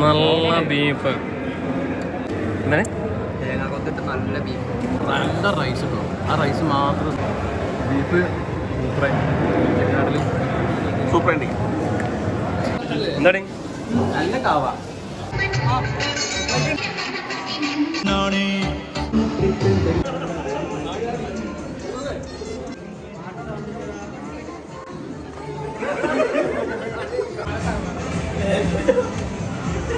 നല്ല ബീഫ് എന്താണ്? തേങ്ങ കൊത്തിട്ട് നല്ല ബീഫ് നല്ല റൈസ് കിട്ടും ആ റൈസ് മാത്രം ബീഫ് സൂപ്പർ എന്താണ്? നല്ല കാവ.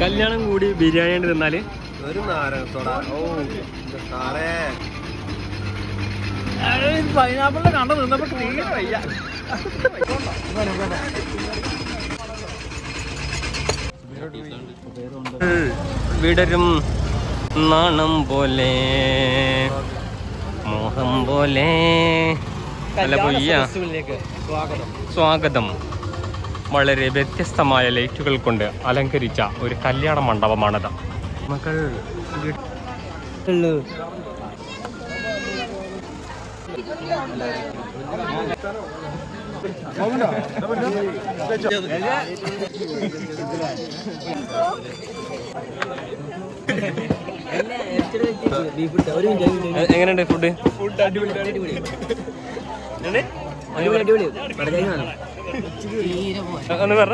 കല്യാണം കൂടി ബിരിയാണി തിന്നാൽ? ഒരു നാരങ്ങ സോഡ ഓ സാറേ. പൈനാപ്പിളിനെ കണ്ട നിന്നപ്പോ തീരെ വയ്യ. വിടരും നാണം പോലെ മോഹം പോലെ. സ്വാഗതം. വളരെ വ്യത്യസ്തമായ ലൈറ്റുകൾ കൊണ്ട് അലങ്കരിച്ച ഒരു കല്യാണ മണ്ഡപമാണത് മകൾ എങ്ങനെയുണ്ട് ഫുഡ് ഫുഡ് അടിപൊളി അടിപൊളി അടിപൊളി ഒന്ന് പറ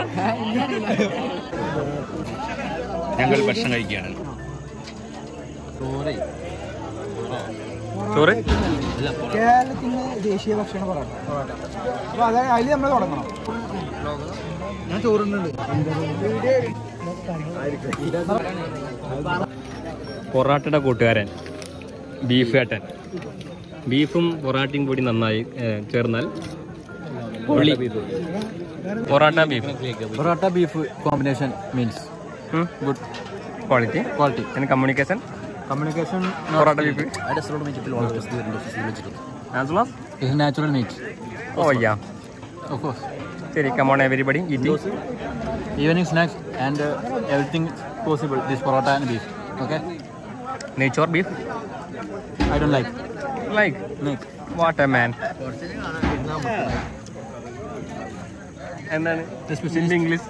ഞങ്ങൾ ഭക്ഷണം കഴിക്കുകയാണ്. ചോറ്? കേരളത്തിന്റെ ദേശീയ ഭക്ഷണ പൊറോട്ട. അപ്പൊ അത് അതിൽ നമ്മൾ തുടങ്ങണം. ഞാൻ ചോറുന്നുണ്ട്. പൊറാട്ടയുടെ കൂട്ടുകാരൻ ബീഫ് ഏട്ടൻ. ബീഫും പൊറാട്ടയും കൂടി നന്നായി ചേർന്നാൽ porotta beef. Porotta beef combination means good. Quality. Quality. And communication communication porotta beef. Natural meat oh yeah of course ശരി come on everybody eating evening snacks and everything possible this porotta and beef okay neychoru beef I don't like like like what a man എന്താണ് English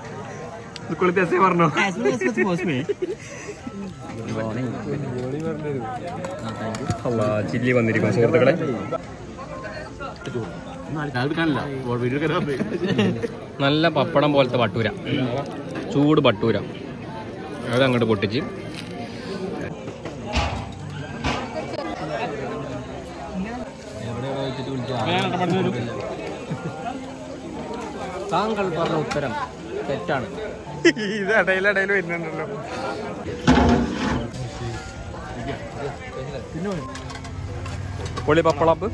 സ്കൂളിൽ പറഞ്ഞോ? അല്ല chilli വന്നിരിക്കും സുഹൃത്തുക്കളെ. നല്ല പപ്പടം പോലത്തെ വട്ടൂര. ചൂട് പട്ടൂര അത് അങ്ങോട്ട് പൊട്ടിച്ച്. താങ്കൾ പറഞ്ഞ ഉത്തരം തെറ്റാണ്. ഇത് ഇടയിലിടയിൽ വരുന്നുണ്ടല്ലോ. പൊളി പപ്പളപ്പ്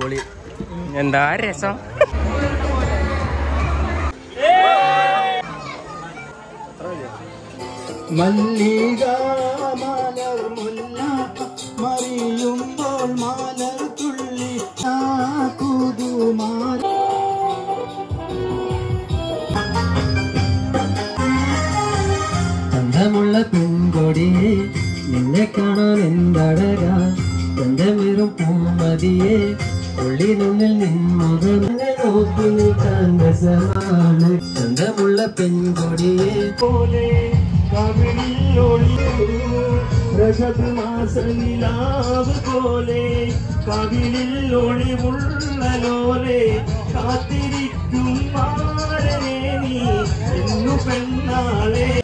പൊളി. എന്താ രസം? മല്ലിക മലർ മുല്ല മറിയുമ്പോൾ മലർ കുതുമാര ചന്തമുള്ള പെൺകൊടിയെ നിന്നെ കാണാൻ എന്തടക? ചന്തമേറും പൂമതിയെ ഉള്ളിനുള്ളിൽ നിൻമുഖങ്ങളെ നോക്കി നിൽക്കാൻ രസമാണ് ചന്തമുള്ള പെൺകൊടിയെ പോലെ കവിളിൽ ഒളിയൂ രജത് മാസനിലാവ് പോലെ കവിളിൽ ഒളിവുള്ള ലോലെ കാത്തിരിക്കും മാരനെ നീ. എന്നു പെണ്ണാളെ